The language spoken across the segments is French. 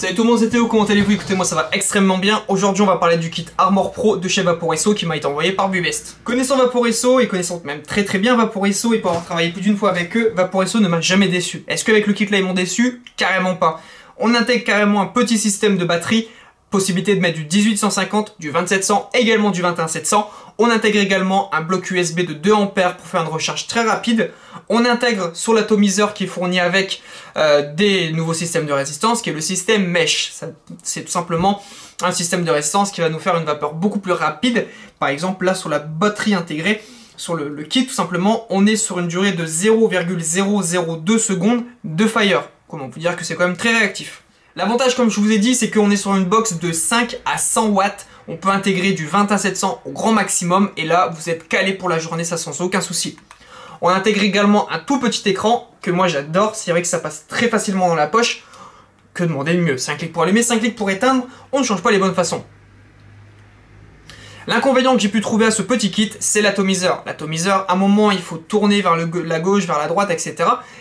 Salut tout le monde, c'est Théo, comment allez-vous Écoutez, moi ça va extrêmement bien. Aujourd'hui, on va parler du kit Armor Pro de chez Vaporesso qui m'a été envoyé par Bubest. Connaissant Vaporesso et connaissant même très très bien Vaporesso et pour avoir travaillé plus d'une fois avec eux, Vaporesso ne m'a jamais déçu. Est-ce qu'avec le kit là ils m'ont déçu? Carrément pas. On intègre carrément un petit système de batterie possibilité de mettre du 18150, du 2700, également du 21700. On intègre également un bloc USB de 2 ampères pour faire une recharge très rapide. On intègre sur l'atomiseur qui est fourni avec euh, des nouveaux systèmes de résistance, qui est le système Mesh. C'est tout simplement un système de résistance qui va nous faire une vapeur beaucoup plus rapide. Par exemple, là sur la batterie intégrée, sur le, le kit, tout simplement, on est sur une durée de 0,002 secondes de fire. Comment vous dire que c'est quand même très réactif. L'avantage, comme je vous ai dit, c'est qu'on est sur une box de 5 à 100 watts. On peut intégrer du 20 à 700 au grand maximum. Et là, vous êtes calé pour la journée, ça sans aucun souci. On intègre également un tout petit écran que moi j'adore. C'est vrai que ça passe très facilement dans la poche. Que demander de mieux? 5 clics pour allumer, 5 clics pour éteindre. On ne change pas les bonnes façons. L'inconvénient que j'ai pu trouver à ce petit kit, c'est l'atomiseur. L'atomiseur, à un moment, il faut tourner vers la gauche, vers la droite, etc.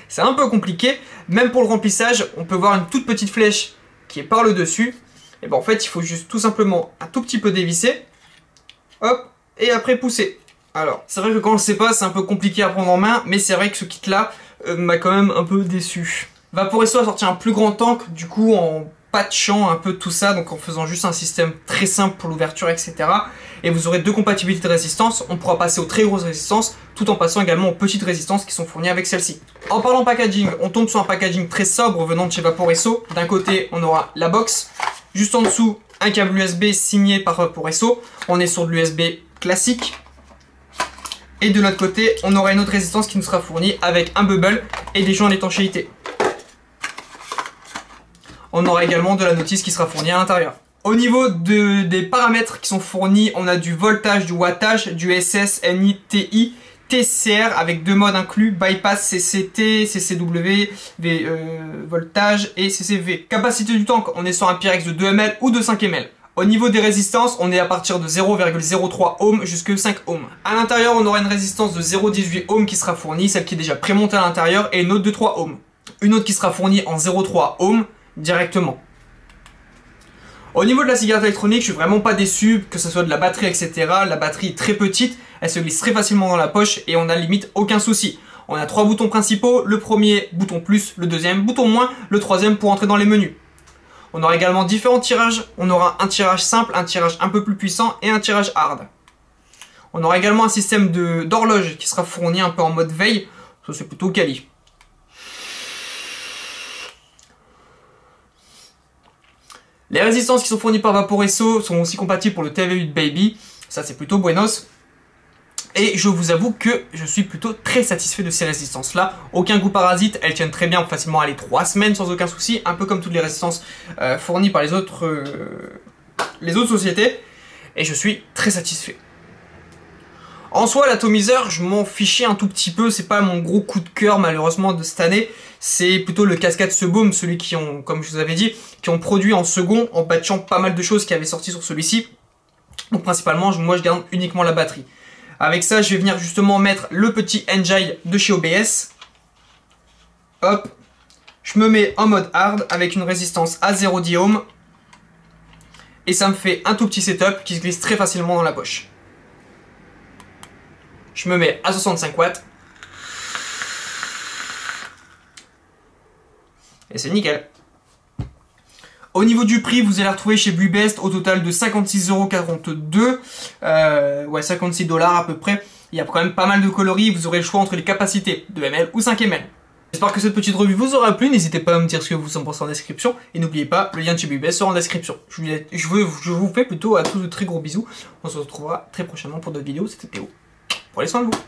C'est un peu compliqué. Même pour le remplissage, on peut voir une toute petite flèche qui est par le dessus. Et ben en fait, il faut juste tout simplement un tout petit peu dévisser. Hop, et après pousser. Alors, c'est vrai que quand on le sait pas, c'est un peu compliqué à prendre en main, mais c'est vrai que ce kit-là euh, m'a quand même un peu déçu. Vaporesso a sorti un plus grand tank, du coup en patchant un peu tout ça, donc en faisant juste un système très simple pour l'ouverture, etc. Et vous aurez deux compatibilités de résistance, on pourra passer aux très grosses résistances, tout en passant également aux petites résistances qui sont fournies avec celle-ci. En parlant packaging, on tombe sur un packaging très sobre venant de chez Vaporesso. D'un côté, on aura la box, juste en dessous, un câble USB signé par Vaporesso. On est sur de l'USB classique. Et de l'autre côté, on aura une autre résistance qui nous sera fournie avec un bubble et des joints d'étanchéité. On aura également de la notice qui sera fournie à l'intérieur. Au niveau des paramètres qui sont fournis, on a du voltage, du wattage, du SS, NI, TCR avec deux modes inclus, bypass, CCT, CCW, euh, voltage et CCV. Capacité du tank, on est sur un Pyrex de 2 ml ou de 5 ml. Au niveau des résistances, on est à partir de 0,03 ohm jusqu'à 5 ohms. À l'intérieur, on aura une résistance de 0,18 ohm qui sera fournie, celle qui est déjà prémontée à l'intérieur, et une autre de 3 ohms. Une autre qui sera fournie en 0,3 ohm directement. Au niveau de la cigarette électronique, je suis vraiment pas déçu, que ce soit de la batterie, etc. La batterie est très petite, elle se glisse très facilement dans la poche et on a limite aucun souci. On a trois boutons principaux, le premier bouton plus, le deuxième bouton moins, le troisième pour entrer dans les menus. On aura également différents tirages, on aura un tirage simple, un tirage un peu plus puissant et un tirage hard. On aura également un système d'horloge qui sera fourni un peu en mode veille, ça c'est plutôt quali. Les résistances qui sont fournies par Vaporesso sont aussi compatibles pour le TV8 Baby. Ça, c'est plutôt buenos. Et je vous avoue que je suis plutôt très satisfait de ces résistances-là. Aucun goût parasite, elles tiennent très bien, facilement aller 3 semaines sans aucun souci. Un peu comme toutes les résistances euh, fournies par euh, les autres sociétés. Et je suis très satisfait. En soi, l'atomiseur, je m'en fichais un tout petit peu, c'est pas mon gros coup de cœur malheureusement de cette année. C'est plutôt le Cascade Boom, celui qui ont, comme je vous avais dit, qui ont produit en second en patchant pas mal de choses qui avaient sorti sur celui-ci. Donc principalement, moi je garde uniquement la batterie. Avec ça, je vais venir justement mettre le petit Enjoy de chez OBS. Hop. Je me mets en mode hard avec une résistance à 0 ohms. Et ça me fait un tout petit setup qui se glisse très facilement dans la poche. Je me mets à 65 watts. Et c'est nickel. Au niveau du prix, vous allez retrouver chez Bluebest au total de 56,42€. Euh, ouais, 56 dollars à peu près. Il y a quand même pas mal de coloris. Vous aurez le choix entre les capacités 2 ml ou 5 ml. J'espère que cette petite revue vous aura plu. N'hésitez pas à me dire ce que vous en pensez en description. Et n'oubliez pas, le lien de chez Bluebest sera en description. Je vous, je vous fais plutôt à tous de très gros bisous. On se retrouvera très prochainement pour d'autres vidéos. C'était Théo. Prenez soin de vous.